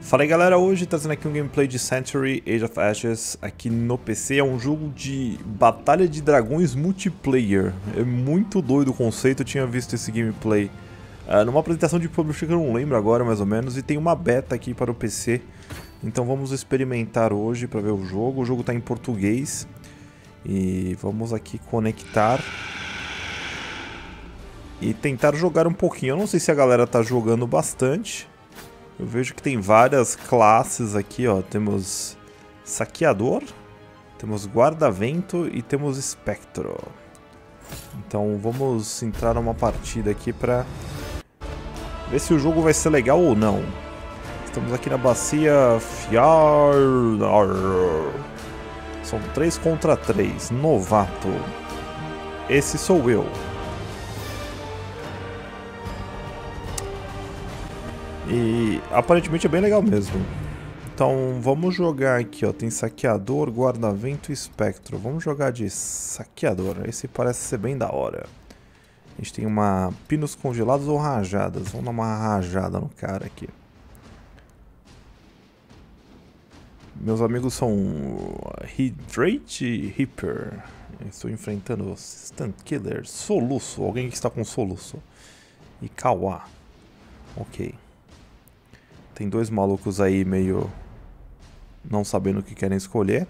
Fala aí galera, hoje trazendo aqui um gameplay de Century Age of Ashes aqui no PC. É um jogo de batalha de dragões multiplayer. É muito doido o conceito, eu tinha visto esse gameplay uh, numa apresentação de publisher que eu não lembro agora mais ou menos. E tem uma beta aqui para o PC, então vamos experimentar hoje para ver o jogo. O jogo está em português e vamos aqui conectar e tentar jogar um pouquinho. Eu não sei se a galera tá jogando bastante. Eu vejo que tem várias classes aqui, ó. Temos saqueador, temos guarda-vento e temos espectro. Então vamos entrar numa partida aqui pra ver se o jogo vai ser legal ou não. Estamos aqui na bacia Fiar... São 3 contra 3. Novato. Esse sou eu. E aparentemente é bem legal mesmo. Então vamos jogar aqui, ó. Tem saqueador, guarda-vento e espectro. Vamos jogar de saqueador. Esse parece ser bem da hora. A gente tem uma pinos congelados ou rajadas. Vamos dar uma rajada no cara aqui. Meus amigos são Hydrate Reaper. Estou enfrentando Stunt Killer, Soluço, alguém que está com Soluço. E Kawa. Ok. Tem dois malucos aí meio não sabendo o que querem escolher.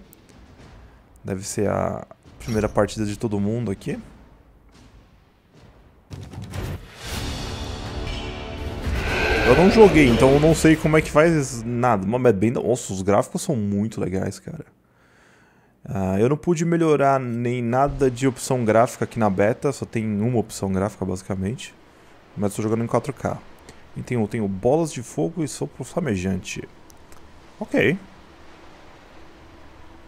Deve ser a primeira partida de todo mundo aqui. Eu não joguei, então eu não sei como é que faz nada. Mas é bem... Nossa, os gráficos são muito legais, cara. Uh, eu não pude melhorar nem nada de opção gráfica aqui na beta, só tem uma opção gráfica basicamente. Mas estou jogando em 4K. E tem, tenho bolas de fogo e sopro flamejante. Ok.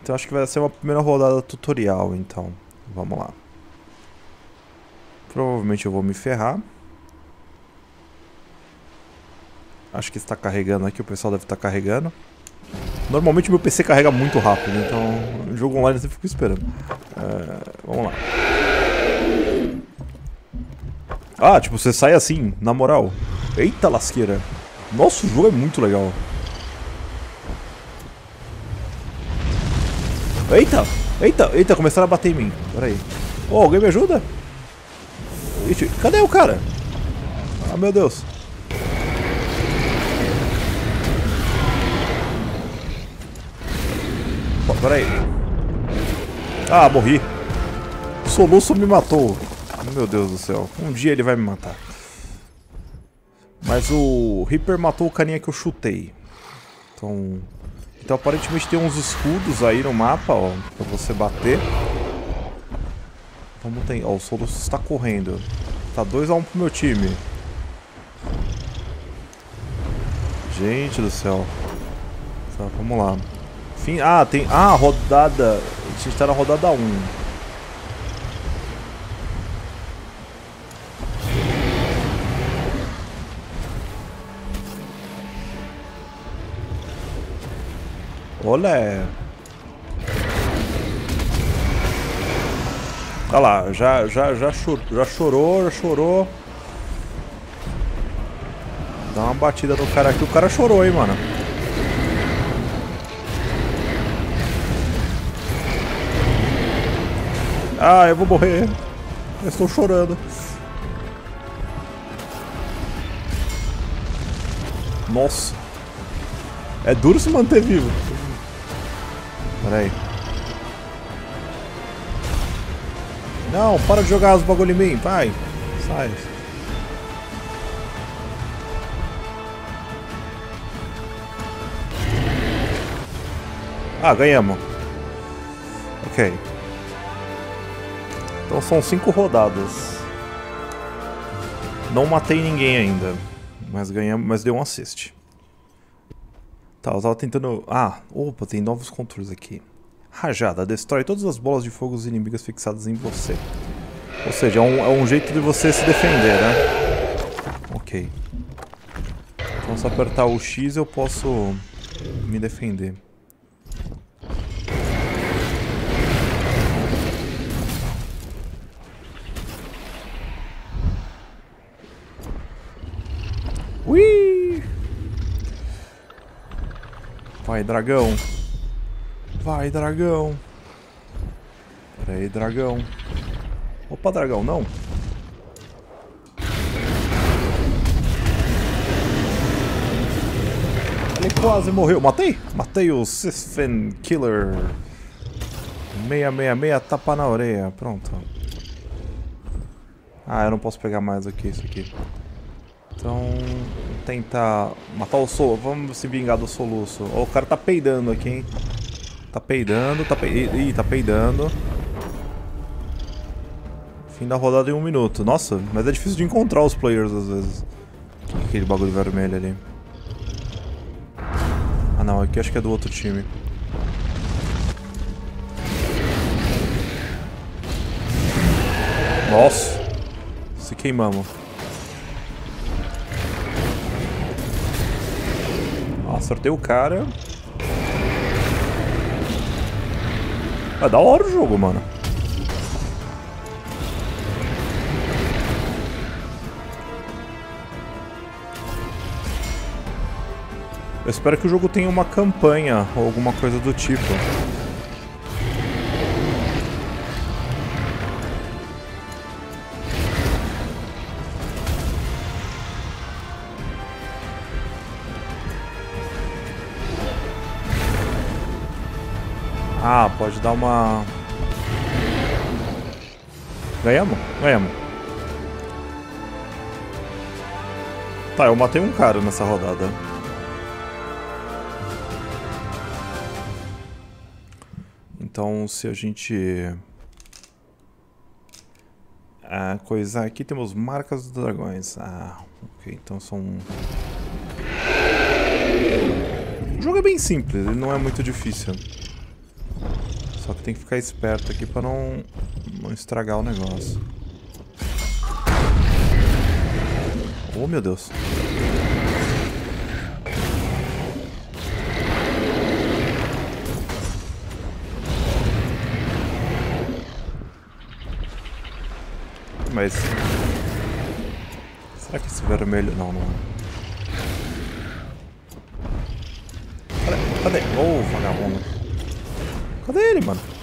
Então acho que vai ser uma primeira rodada tutorial, então. Vamos lá. Provavelmente eu vou me ferrar. Acho que está carregando aqui, o pessoal deve estar carregando. Normalmente meu PC carrega muito rápido, então jogo online eu sempre fico esperando. É, vamos lá. Ah, tipo, você sai assim, na moral. Eita lasqueira. Nossa, o jogo é muito legal. Eita! Eita, eita, começaram a bater em mim. Pera aí. Oh, alguém me ajuda? Ixi, cadê o cara? Ah, meu Deus. Pera aí. Ah, morri. O soluço me matou. Meu Deus do céu. Um dia ele vai me matar. Mas o Reaper matou o carinha que eu chutei. Então... Então aparentemente tem uns escudos aí no mapa, ó. Pra você bater. Vamos ter... Ó, o Soluço está correndo. Tá 2x1 um pro meu time. Gente do céu. Tá, vamos lá. Fim... Ah, tem... Ah, rodada... A gente tá na rodada 1. Um. Olé. Olha lá, já, já, já, já chorou, já chorou. Dá uma batida no cara aqui. O cara chorou, hein, mano. Ah, eu vou morrer. Eu estou chorando. Nossa. É duro se manter vivo. Pera aí. Não, para de jogar os bagulho em mim, vai. Sai. Ah, ganhamos. Ok. Então são cinco rodadas. Não matei ninguém ainda. Mas ganhamos, mas deu um assist. Tá, eu tava tentando... Ah, opa, tem novos controles aqui. Rajada, destrói todas as bolas de fogo dos inimigos fixadas em você. Ou seja, é um, é um jeito de você se defender, né? Ok. Então se apertar o X eu posso me defender. Vai, dragão. Vai, dragão. Pera aí, dragão. Opa, dragão, não. Ele quase morreu. Matei? Matei o Sisfen Killer. 666, tapa na orelha. Pronto. Ah, eu não posso pegar mais aqui isso aqui. Então, tentar matar o soluço. Vamos se vingar do soluço. Oh, o cara tá peidando aqui, hein? Tá peidando, tá pe... Ih, tá peidando. Fim da rodada em um minuto. Nossa, mas é difícil de encontrar os players às vezes. Aquele bagulho vermelho ali. Ah não, aqui acho que é do outro time. Nossa! Se queimamos. Acertei o cara. É da hora o jogo, mano. Eu espero que o jogo tenha uma campanha ou alguma coisa do tipo. Pode dar uma... Ganhamos? Ganhamos. Tá, eu matei um cara nessa rodada. Então, se a gente... Ah, coisa aqui temos marcas dos dragões. Ah, ok, então são... O jogo é bem simples, ele não é muito difícil. Tem que ficar esperto aqui pra não, não estragar o negócio. Oh, meu Deus. Mas... Será que esse vermelho... Não, não é. Cadê? Cadê? Oh, vagabundo. Cadê ele, mano?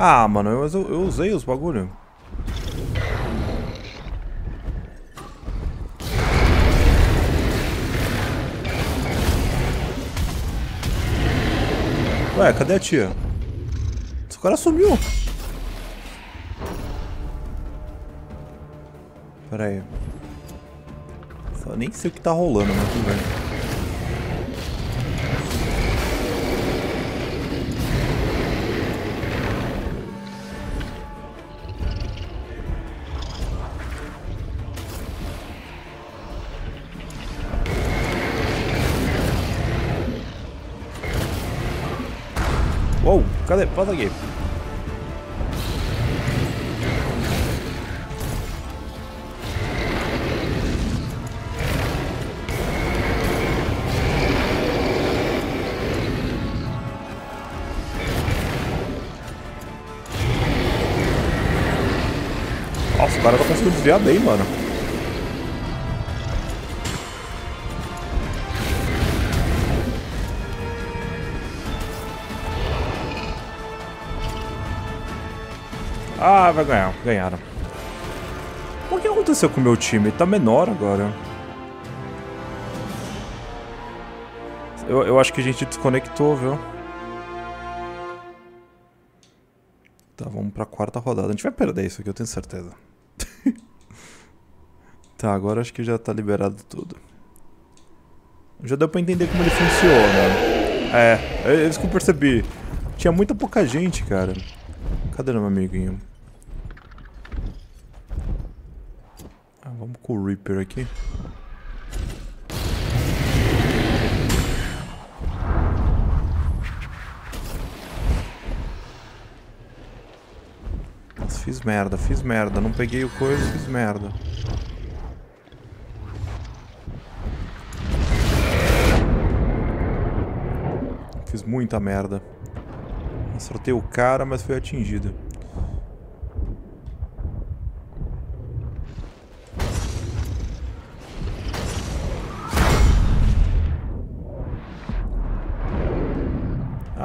Ah, mano, eu, eu usei os bagulho. Ué, cadê a tia? O cara sumiu. Pera aí. Só nem sei o que tá rolando, mas tudo bem. Cadê? Volta aqui. Nossa, o cara tá conseguindo desviar bem, mano. Ah, vai ganhar. Ganharam. O que aconteceu com o meu time? Ele tá menor agora. Eu, eu acho que a gente desconectou, viu? Tá, vamos pra quarta rodada. A gente vai perder isso aqui, eu tenho certeza. tá, agora acho que já tá liberado tudo. Já deu pra entender como ele funciona. É, é isso que eu percebi. Tinha muita pouca gente, cara. Cadê meu amiguinho? Ah, vamos com o Reaper aqui. Nossa, fiz merda, fiz merda. Não peguei o coisa, fiz merda. Fiz muita merda. Acertei o cara, mas foi atingido.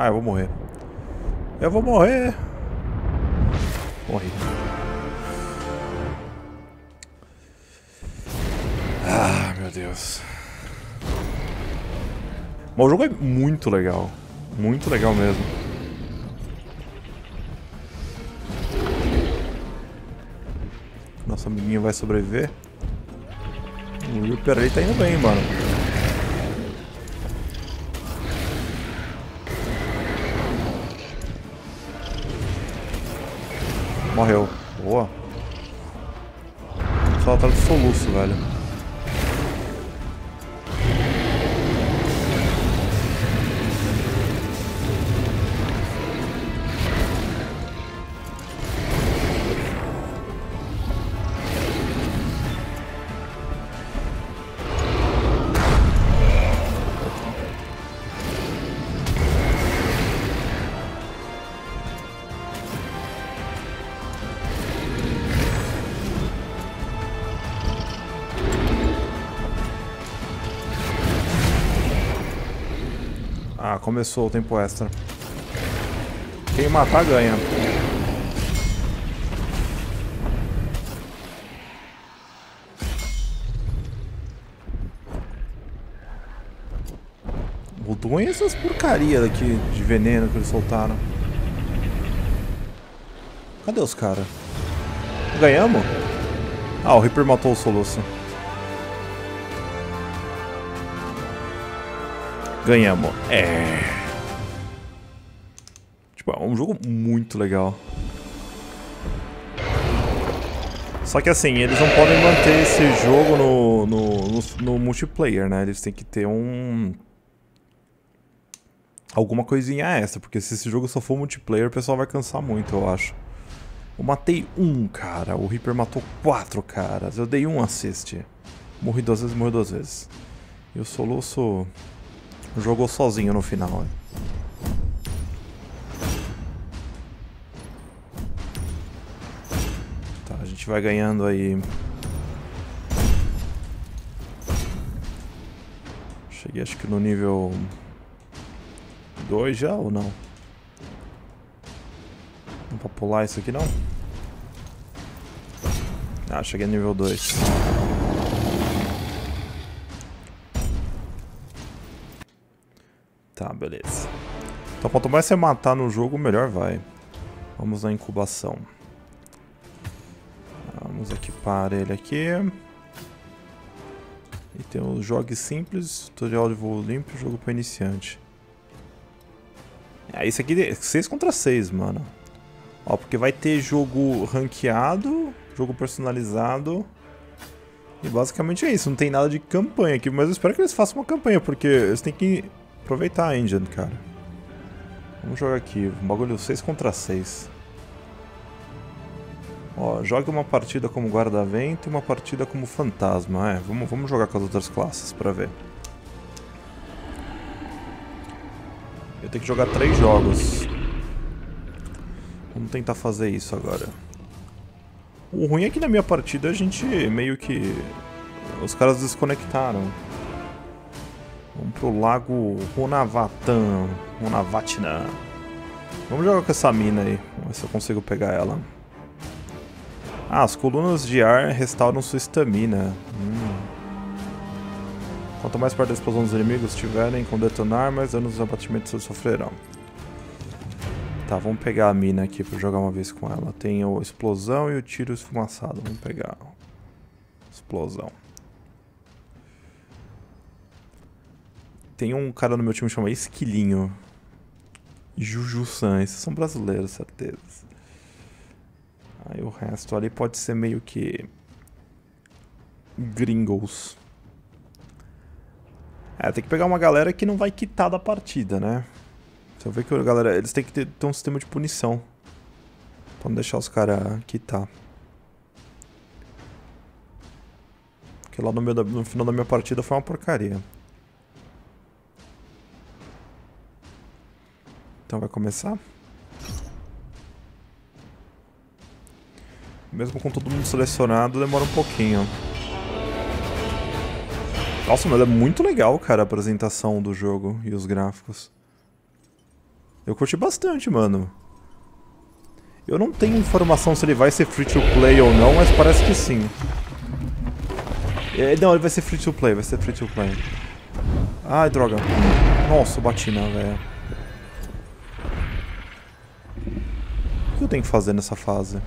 Ah, eu vou morrer. Eu vou morrer. Morri. Ah, meu Deus. Mas o jogo é muito legal. Muito legal mesmo. Nossa amiguinha vai sobreviver. O Reaper ali tá indo bem, mano. Morreu. Boa. Só atrás de soluço, velho. Ah, começou o tempo extra. Quem matar ganha. Voltou e essas porcaria daqui de veneno que eles soltaram. Cadê os caras? Ganhamos? Ah, o Reaper matou o Soluço. Ganhamos. É. Tipo, é um jogo muito legal. Só que assim, eles não podem manter esse jogo no, no, no, no multiplayer, né? Eles têm que ter um... Alguma coisinha extra, porque se esse jogo só for multiplayer, o pessoal vai cansar muito, eu acho. Eu matei um cara, o Reaper matou quatro caras, eu dei um assist. Morri duas vezes, morri duas vezes. E o Soluço Jogou sozinho no final. Tá, a gente vai ganhando aí. Cheguei acho que no nível 2 já ou não? Não pra pular isso aqui não? Ah, cheguei no nível 2. Beleza. Então quanto mais você matar no jogo, melhor vai. Vamos na incubação. Vamos equipar ele aqui. E tem os jogos simples, tutorial de voo limpo jogo para iniciante. É, isso aqui é 6 contra 6, mano. Ó, porque vai ter jogo ranqueado, jogo personalizado. E basicamente é isso, não tem nada de campanha aqui, mas eu espero que eles façam uma campanha, porque eles têm que Aproveitar a engine, cara. Vamos jogar aqui, um bagulho 6 contra 6. Ó, jogue uma partida como guarda-vento e uma partida como fantasma. É, vamos, vamos jogar com as outras classes pra ver. Eu tenho que jogar três jogos. Vamos tentar fazer isso agora. O ruim é que na minha partida a gente meio que... Os caras desconectaram. Vamos pro lago Runavatan. Runavatina. Vamos jogar com essa mina aí. Vamos ver se eu consigo pegar ela. Ah, as colunas de ar restauram sua estamina. Hum. Quanto mais perto da explosão dos inimigos estiverem com detonar, mais danos os abatimentos sofrerão. Tá, vamos pegar a mina aqui pra jogar uma vez com ela. Tem a explosão e o tiro esfumaçado. Vamos pegar. Explosão. Tem um cara no meu time que chama Esquilinho. Juju-san. Esses são brasileiros, certeza. Aí o resto ali pode ser meio que... Gringos. É, tem que pegar uma galera que não vai quitar da partida, né? Você vê que a galera... Eles têm que ter, ter um sistema de punição. Pra não deixar os caras quitar. Porque lá no, meu, no final da minha partida foi uma porcaria. Então vai começar. Mesmo com todo mundo selecionado, demora um pouquinho. Nossa, mas é muito legal, cara, a apresentação do jogo e os gráficos. Eu curti bastante, mano. Eu não tenho informação se ele vai ser free to play ou não, mas parece que sim. É, não, ele vai ser free to play, vai ser free to play. Ai, droga. Nossa, bati na velho. Que eu tenho que fazer nessa fase?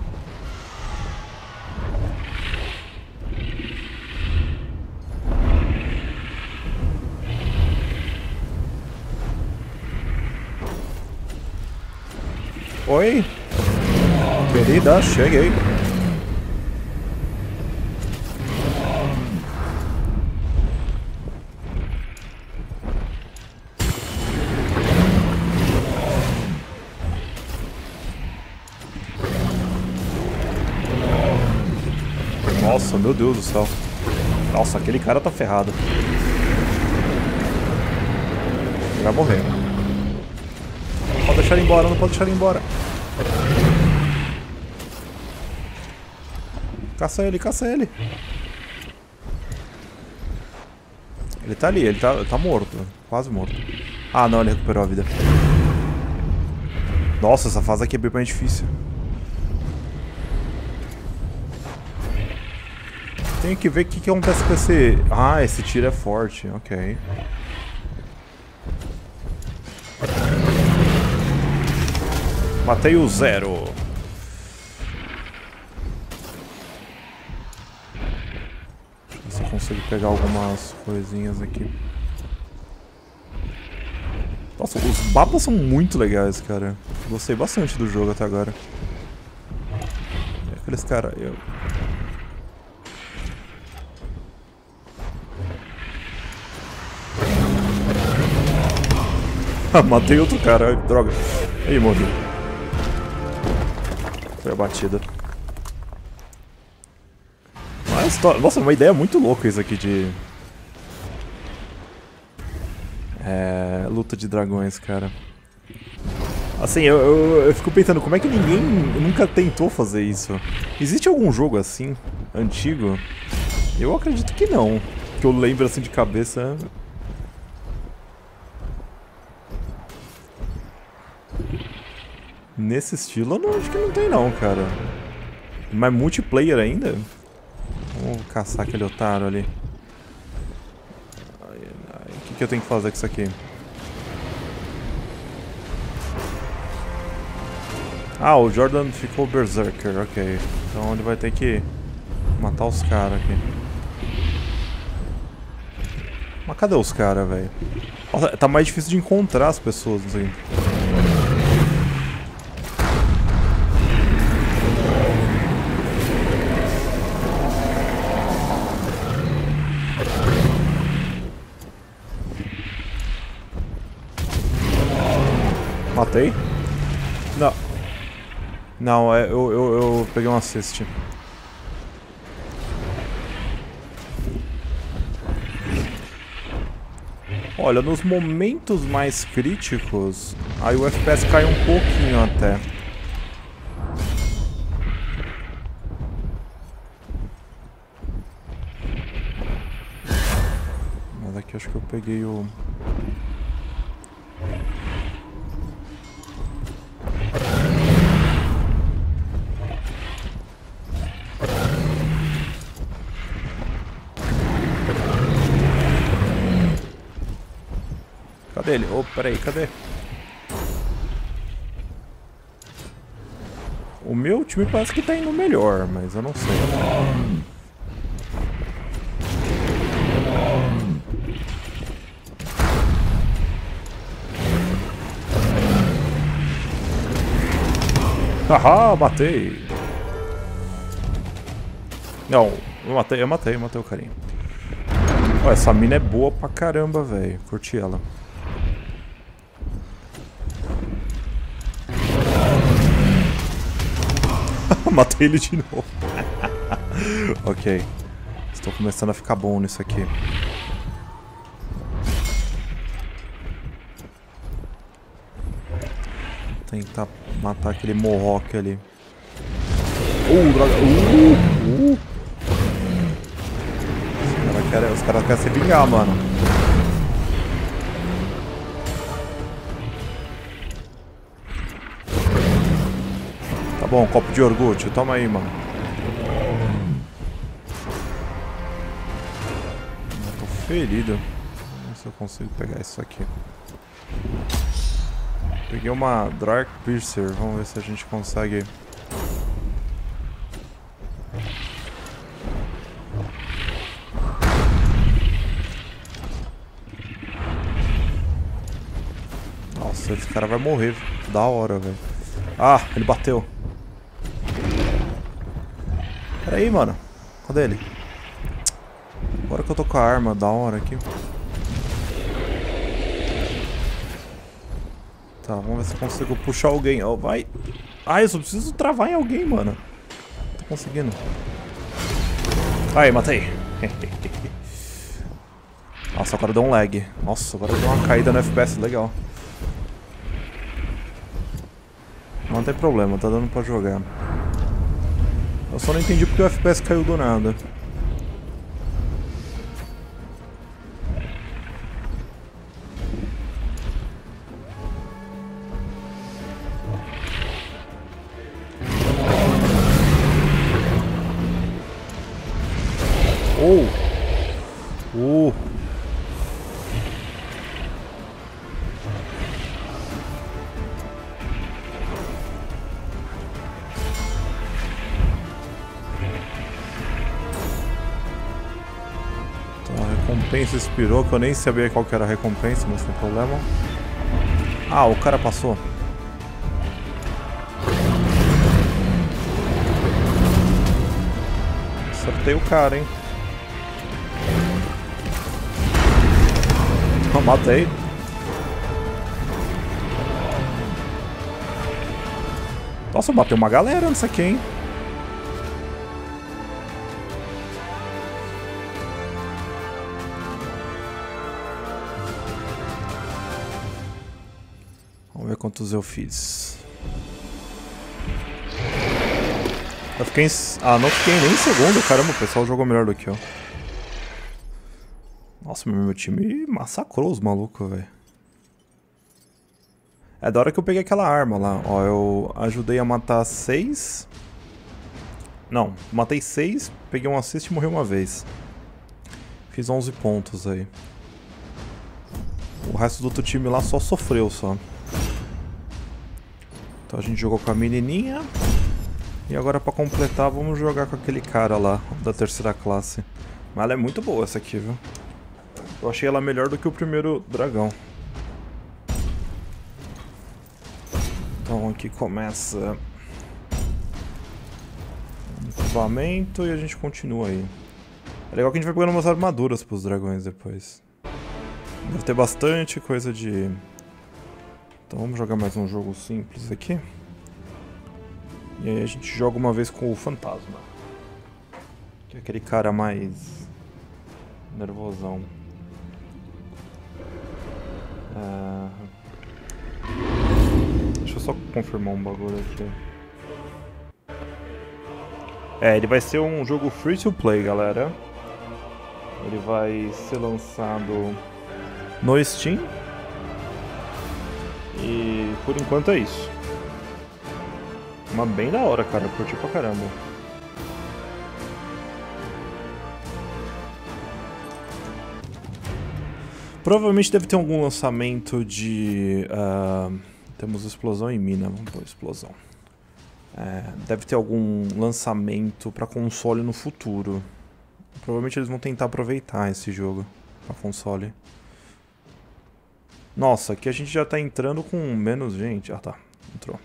Oi? Querida, cheguei. Meu Deus do céu. Nossa, aquele cara tá ferrado. Ele vai morrer. Não pode deixar ele embora, não pode deixar ele embora. Caça ele, caça ele. Ele tá ali, ele tá, tá morto. Quase morto. Ah, não, ele recuperou a vida. Nossa, essa fase aqui é bem mais difícil. Tenho que ver o que, que acontece com esse... Ah, esse tiro é forte. Ok. Matei o zero. Deixa eu ver se eu consigo pegar algumas coisinhas aqui. Nossa, os mapas são muito legais, cara. Gostei bastante do jogo até agora. Aqueles caras... Eu... Matei outro cara, droga. Aí, morreu. Foi abatida. Mas, nossa, uma ideia muito louca isso aqui de... É... Luta de dragões, cara. Assim, eu, eu, eu, fico pensando, como é que ninguém nunca tentou fazer isso? Existe algum jogo assim, antigo? Eu acredito que não. Que eu lembro assim de cabeça... Nesse estilo, eu não, acho que não tem não, cara. Mas multiplayer ainda? Vamos caçar aquele otário ali. O que, que eu tenho que fazer com isso aqui? Ah, o Jordan ficou Berserker, ok. Então ele vai ter que matar os caras aqui. Mas cadê os caras, velho? Tá mais difícil de encontrar as pessoas, não sei. Matei? Não. Não, é, eu, eu, eu peguei um assist. Olha, nos momentos mais críticos, aí o FPS cai um pouquinho até. Mas aqui acho que eu peguei o... Ele? Oh, peraí, cadê? O meu time parece que tá indo melhor, mas eu não sei. Haha, matei! Não, eu matei, eu matei, eu matei o carinha. Ó, essa mina é boa pra caramba, velho. Curti ela. Matei ele de novo. ok. Estou começando a ficar bom nisso aqui. Tentar matar aquele Mohawk ali. Uh, droga. Uh, uh. Os caras querem cara quer se vingar, mano. Tá bom, copo de orgulho. Toma aí, mano. Eu tô ferido. Vamos ver se eu consigo pegar isso aqui. Peguei uma Dark Piercer. Vamos ver se a gente consegue... Nossa, esse cara vai morrer. Da hora, velho. Ah, ele bateu. Pera aí, mano. Cadê ele? Agora que eu tô com a arma da hora aqui. Tá, vamos ver se eu consigo puxar alguém. Oh, vai. Ah, eu só preciso travar em alguém, mano. Tô conseguindo. Aí, matei. Nossa, agora deu um lag. Nossa, agora deu uma caída no FPS legal. Não tem problema, tá dando pra jogar. Eu só não entendi porque o FPS caiu do nada. Recompensa expirou, que eu nem sabia qual que era a recompensa, mas não tem problema. Ah, o cara passou. Acertei o cara, hein? Eu matei. Nossa, eu bateu uma galera nisso aqui, hein? Quantos eu fiz. Eu fiquei em... Ah, não fiquei nem em segundo. Caramba, o pessoal jogou melhor do que eu. Nossa, meu time massacrou os malucos, velho. É da hora que eu peguei aquela arma lá. Ó, eu ajudei a matar seis. Não, matei seis, peguei um assist e morri uma vez. Fiz 11 pontos aí. O resto do outro time lá só sofreu, só. Então a gente jogou com a menininha. E agora pra completar, vamos jogar com aquele cara lá, da terceira classe. Mas ela é muito boa essa aqui, viu? Eu achei ela melhor do que o primeiro dragão. Então aqui começa equipamento e a gente continua aí. É legal que a gente vai pegando umas armaduras pros dragões depois. Deve ter bastante coisa de... Então vamos jogar mais um jogo simples aqui. E aí a gente joga uma vez com o fantasma. Que é aquele cara mais... nervosão. Uh... Deixa eu só confirmar um bagulho aqui. É, ele vai ser um jogo free to play, galera. Ele vai ser lançado no Steam. E por enquanto é isso. Uma bem da hora, cara. Eu curti pra caramba. Provavelmente deve ter algum lançamento de... Uh, temos explosão em mina, vamos pôr explosão. É, deve ter algum lançamento para console no futuro. Provavelmente eles vão tentar aproveitar esse jogo para console. Nossa, aqui a gente já tá entrando com menos gente. Ah tá, entrou.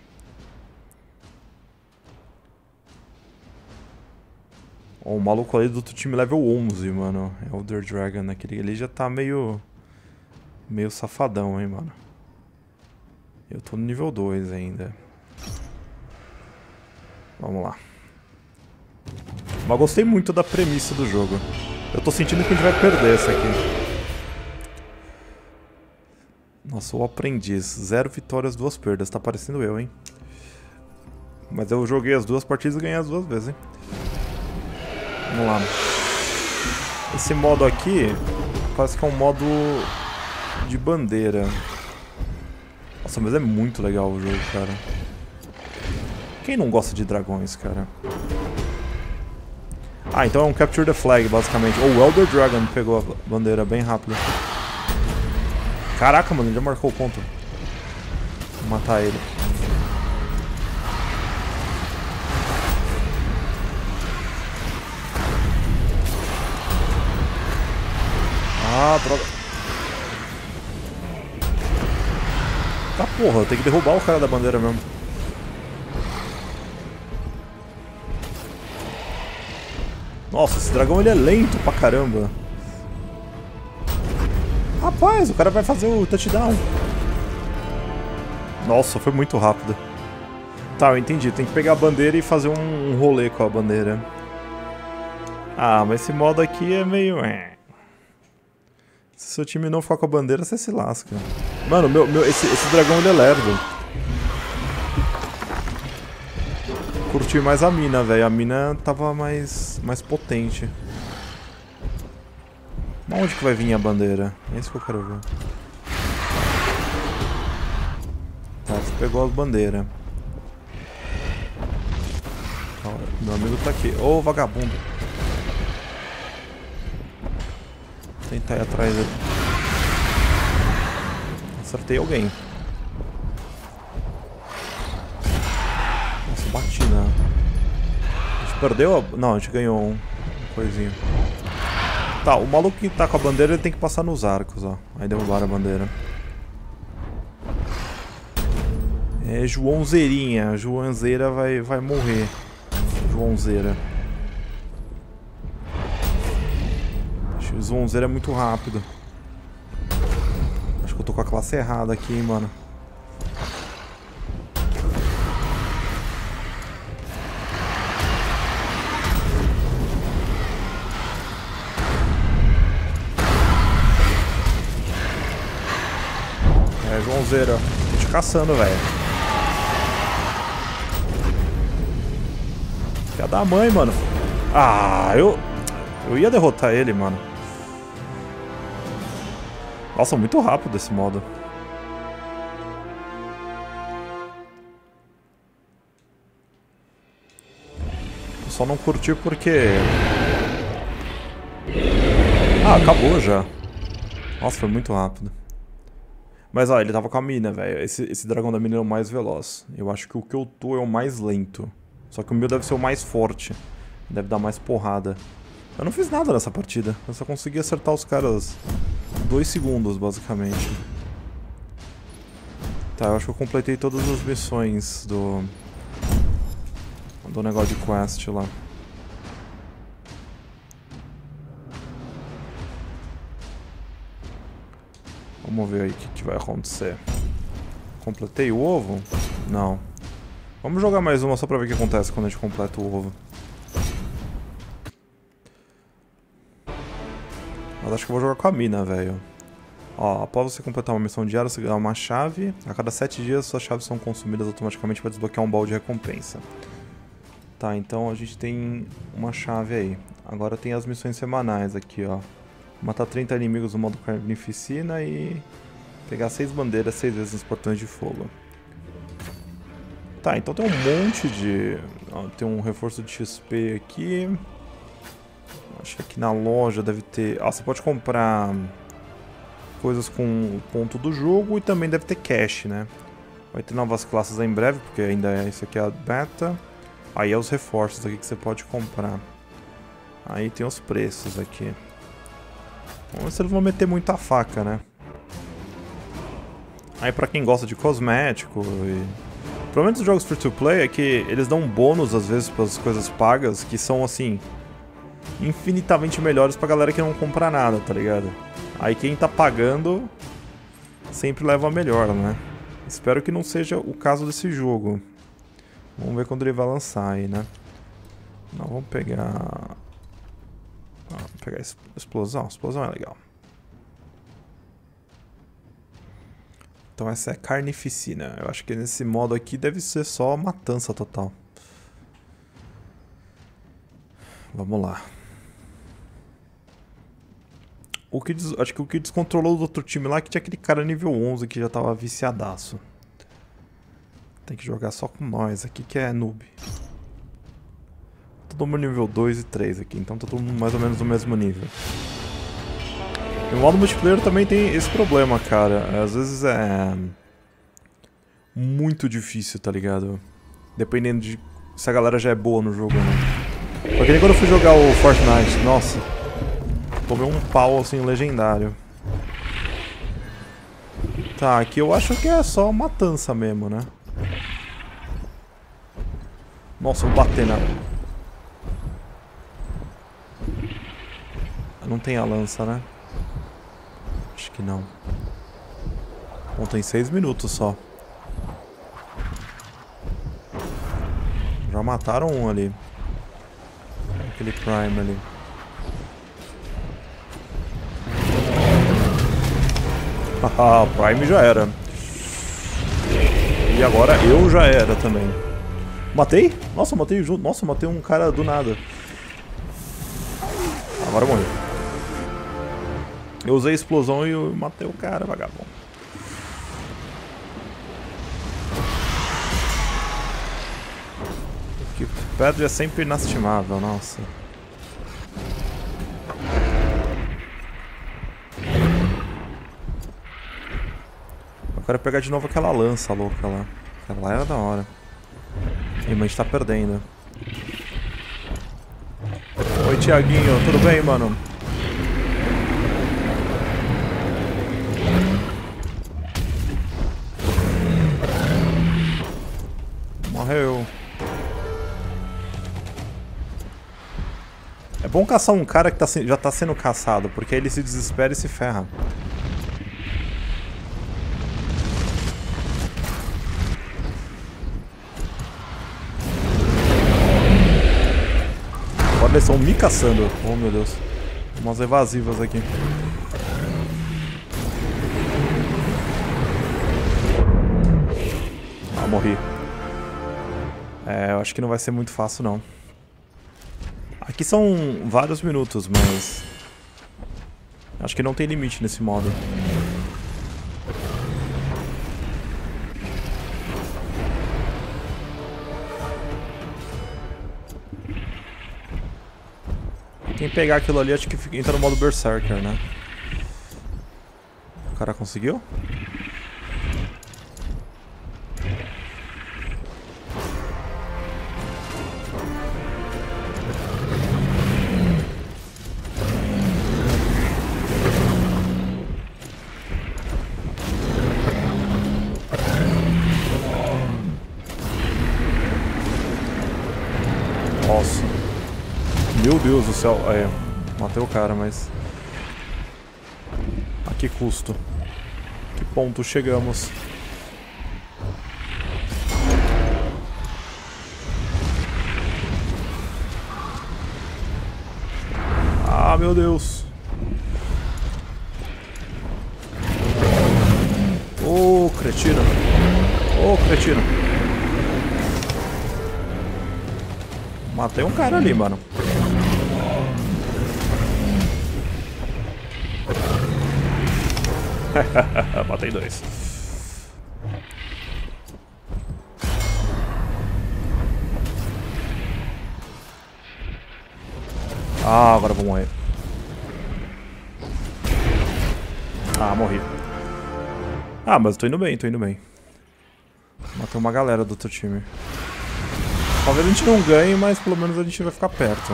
Ó, o maluco ali do outro time level 11, mano. Elder Dragon, aquele ali já tá meio... Meio safadão, hein, mano. Eu tô no nível 2 ainda. Vamos lá. Mas gostei muito da premissa do jogo. Eu tô sentindo que a gente vai perder essa aqui. Nossa, o aprendiz. Zero vitórias, duas perdas. Tá parecendo eu, hein? Mas eu joguei as duas partidas e ganhei as duas vezes, hein? Vamos lá. Esse modo aqui parece que é um modo de bandeira. Nossa, mas é muito legal o jogo, cara. Quem não gosta de dragões, cara? Ah, então é um Capture the Flag, basicamente. Ou oh, o Elder Dragon pegou a bandeira bem rápido. Caraca, mano, ele já marcou o ponto. Vou matar ele. Ah, droga. Tá porra, tem que derrubar o cara da bandeira mesmo. Nossa, esse dragão ele é lento pra caramba. Rapaz, o cara vai fazer o touchdown. Nossa, foi muito rápido. Tá, eu entendi. Tem que pegar a bandeira e fazer um rolê com a bandeira. Ah, mas esse modo aqui é meio... Se seu time não for com a bandeira, você se lasca. Mano, meu, meu, esse, esse dragão ele é lerdo. Curti mais a mina, velho. A mina tava mais, mais potente. Onde que vai vir a bandeira? É isso que eu quero ver. Tá, você pegou a bandeira. Meu amigo tá aqui. Ô, oh, vagabundo. tentar ir atrás dele. Acertei alguém. Nossa, bati na... A gente perdeu a... Não, a gente ganhou um, um coisinho. Tá, o maluco que tá com a bandeira ele tem que passar nos arcos, ó. Aí derrubaram a bandeira. É Joãozeirinha. Joãozeira vai, vai morrer. Joãozeira. O Zonzeiro é muito rápido. Acho que eu tô com a classe errada aqui, hein, mano. Joãozeira. Tô te caçando, velho. Quer dar mãe, mano. Ah, eu... Eu ia derrotar ele, mano. Nossa, muito rápido esse modo. Eu só não curti porque... Ah, acabou já. Nossa, foi muito rápido. Mas ó, ele tava com a mina, velho. Esse, esse dragão da mina é o mais veloz. Eu acho que o que eu tô é o mais lento. Só que o meu deve ser o mais forte. Deve dar mais porrada. Eu não fiz nada nessa partida. Eu só consegui acertar os caras dois segundos, basicamente. Tá, eu acho que eu completei todas as missões do... Do negócio de quest lá. Vamos ver aí o que, que vai acontecer. Completei o ovo? Não. Vamos jogar mais uma só pra ver o que acontece quando a gente completa o ovo. Mas acho que eu vou jogar com a mina, velho. Ó, após você completar uma missão diária, você ganha uma chave. A cada 7 dias, suas chaves são consumidas automaticamente para desbloquear um balde de recompensa. Tá, então a gente tem uma chave aí. Agora tem as missões semanais aqui, ó. Matar 30 inimigos no modo carnificina e pegar 6 bandeiras 6 vezes nos portões de fogo. Tá, então tem um monte de... Ó, tem um reforço de XP aqui. Acho que aqui na loja deve ter... Ah, você pode comprar coisas com o ponto do jogo e também deve ter cash, né? Vai ter novas classes em breve, porque ainda é isso aqui é a beta. Aí é os reforços aqui que você pode comprar. Aí tem os preços aqui. Vamos ver se eles vão meter muita faca, né? Aí pra quem gosta de cosmético e... Provavelmente os jogos free-to-play é que eles dão bônus às vezes para as coisas pagas que são assim infinitamente melhores pra galera que não compra nada, tá ligado? Aí quem tá pagando sempre leva a melhor, né? Espero que não seja o caso desse jogo. Vamos ver quando ele vai lançar aí, né? Não, vamos pegar... Vamos pegar explosão. Explosão é legal. Então essa é carnificina. Eu acho que nesse modo aqui deve ser só matança total. Vamos lá. O que des... Acho que o que descontrolou do outro time lá é que tinha aquele cara nível 11 que já tava viciadaço. tem que jogar só com nós aqui que é noob. Todo mundo nível 2 e 3 aqui, então tá todo mundo mais ou menos no mesmo nível. E o modo multiplayer também tem esse problema, cara. Às vezes é... Muito difícil, tá ligado? Dependendo de se a galera já é boa no jogo ou não. Porque nem quando eu fui jogar o Fortnite, nossa. Tomei um pau assim legendário. Tá, aqui eu acho que é só matança mesmo, né? Nossa, vou bater Não tem a lança, né? Acho que não. Bom, tem seis minutos só. Já mataram um ali. Aquele Prime ali. Haha, Prime já era. E agora eu já era também. Matei? Nossa, matei junto. Nossa, matei um cara do nada. Agora morreu. Eu usei a explosão e eu matei o cara, vagabundo. Que pedra é sempre inestimável, nossa. quero pegar de novo aquela lança louca lá. Aquela era da hora. E a gente tá perdendo. Oi, Tiaguinho. Tudo bem, mano? Morreu. É bom caçar um cara que tá, já tá sendo caçado, porque aí ele se desespera e se ferra. Agora eles estão me caçando. Oh, meu Deus. Umas evasivas aqui. Ah, morri. É, eu acho que não vai ser muito fácil, não. Aqui são vários minutos, mas... Acho que não tem limite nesse modo. Quem pegar aquilo ali acho que entra no modo Berserker, né? O cara conseguiu? Céu. É, matei o cara, mas... A que custo? Que ponto chegamos? Ah, meu Deus. Ô, oh, cretino. Ô, oh. Matei um cara ali, mano. Matei dois. Ah, agora eu vou morrer. Ah, morri. Ah, mas eu tô indo bem, tô indo bem. Matei uma galera do outro time. Talvez a gente não ganhe, mas pelo menos a gente vai ficar perto.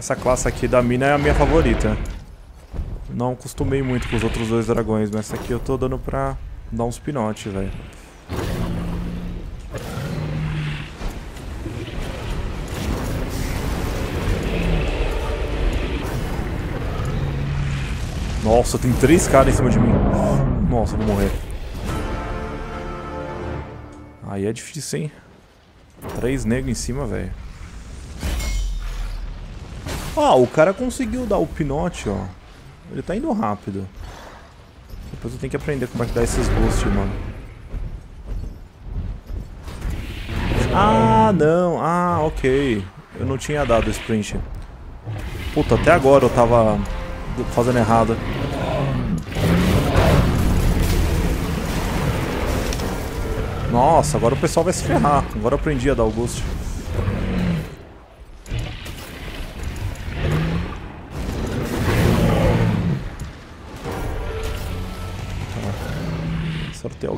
Essa classe aqui da mina é a minha favorita. Não acostumei muito com os outros dois dragões, mas essa aqui eu tô dando pra dar uns pinotes, velho. Nossa, tem três caras em cima de mim. Nossa, vou morrer. Aí é difícil, hein? Três negros em cima, velho. Ah, o cara conseguiu dar o pinote, ó. Ele tá indo rápido. Depois eu tenho que aprender como é que dá esses boosts, mano. Ah, não. Ah, ok. Eu não tinha dado sprint. Puta, até agora eu tava fazendo errado. Nossa, agora o pessoal vai se ferrar. Agora eu aprendi a dar o Ghost.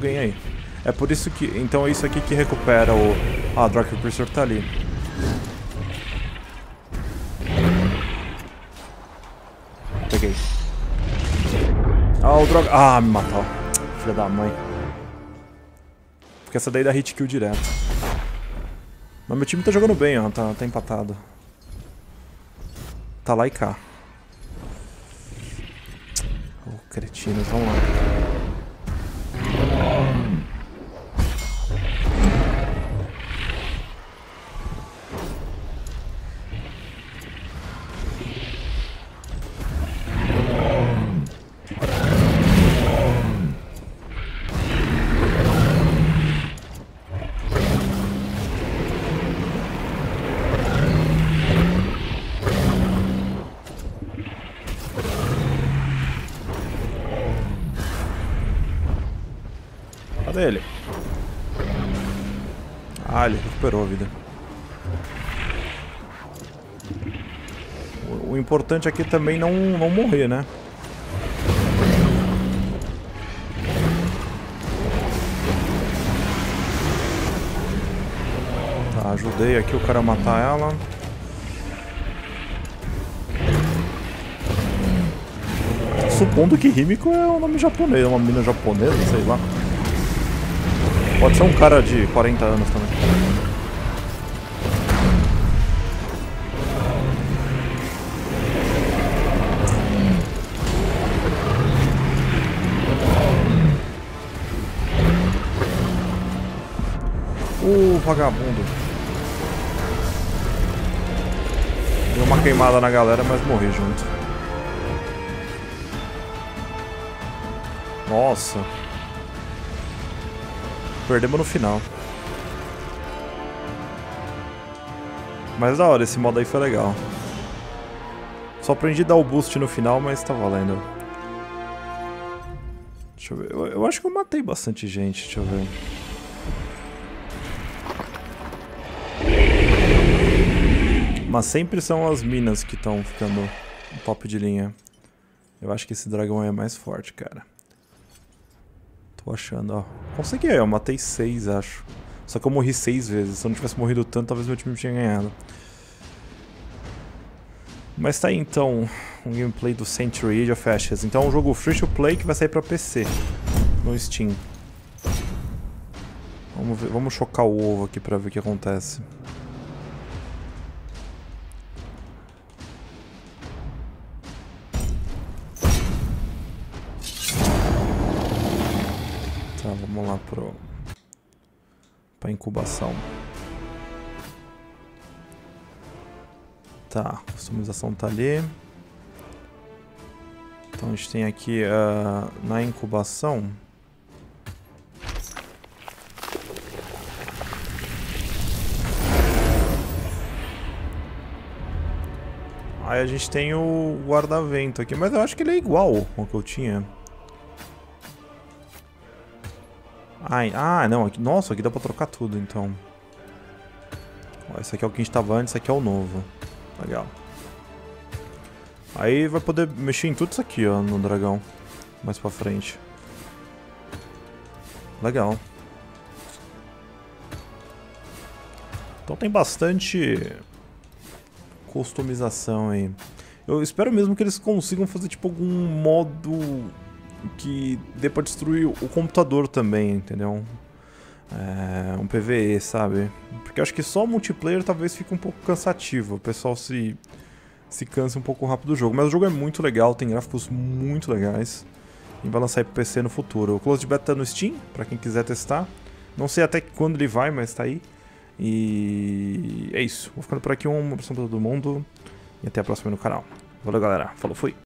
Alguém aí. É por isso que... Então é isso aqui que recupera o... Ah, Dark Preacher tá ali. Peguei. Ah, o droga... Ah, me matou. Filha da mãe. Porque essa daí dá hit kill direto. Mas meu time tá jogando bem, ó. Tá, tá empatado. Tá lá e cá. Ô, oh, cretinos, vamos lá. Cadê recuperou a vida. O, importante aqui também não, não morrer, né? Tá, ajudei aqui o cara a matar ela. Supondo que Himiko é um nome japonês, uma mina japonesa, sei lá. Pode ser um cara de 40 anos também. Uh, vagabundo. Deu uma queimada na galera, mas morri junto. Nossa. Perdemos no final. Mas da hora, esse modo aí foi legal. Só aprendi a dar o boost no final, mas tá valendo. Deixa eu ver. Eu, eu acho que eu matei bastante gente, deixa eu ver. Mas sempre são as minas que estão ficando top de linha. Eu acho que esse dragão é mais forte, cara. Tô achando, ó. Consegui, eu matei seis, acho. Só que eu morri seis vezes. Se eu não tivesse morrido tanto, talvez meu time tinha ganhado. Mas tá aí então, um gameplay do Century Age of Ashes. Então é um jogo free to play que vai sair pra PC, no Steam. Vamos, ver, vamos chocar o ovo aqui pra ver o que acontece. Vamos lá pro para incubação. Tá, customização tá ali. Então a gente tem aqui uh, na incubação. Aí a gente tem o guarda-vento aqui, mas eu acho que ele é igual ao que eu tinha. Ai, ah, não. Aqui, nossa, aqui dá pra trocar tudo, então. Ó, esse aqui é o que a gente tava antes, esse aqui é o novo. Legal. Aí vai poder mexer em tudo isso aqui, ó, no dragão. Mais pra frente. Legal. Então tem bastante customização aí. Eu espero mesmo que eles consigam fazer tipo algum modo que dê pra destruir o computador também, entendeu? É, um PVE, sabe? Porque eu acho que só multiplayer talvez fique um pouco cansativo, o pessoal se, se cansa um pouco rápido do jogo. Mas o jogo é muito legal, tem gráficos muito legais e vai lançar pro PC no futuro. O Closed Beta tá no Steam, pra quem quiser testar. Não sei até quando ele vai, mas tá aí. E é isso. Vou ficando por aqui, uma abração pra todo mundo e até a próxima no canal. Valeu, galera. Falou, fui.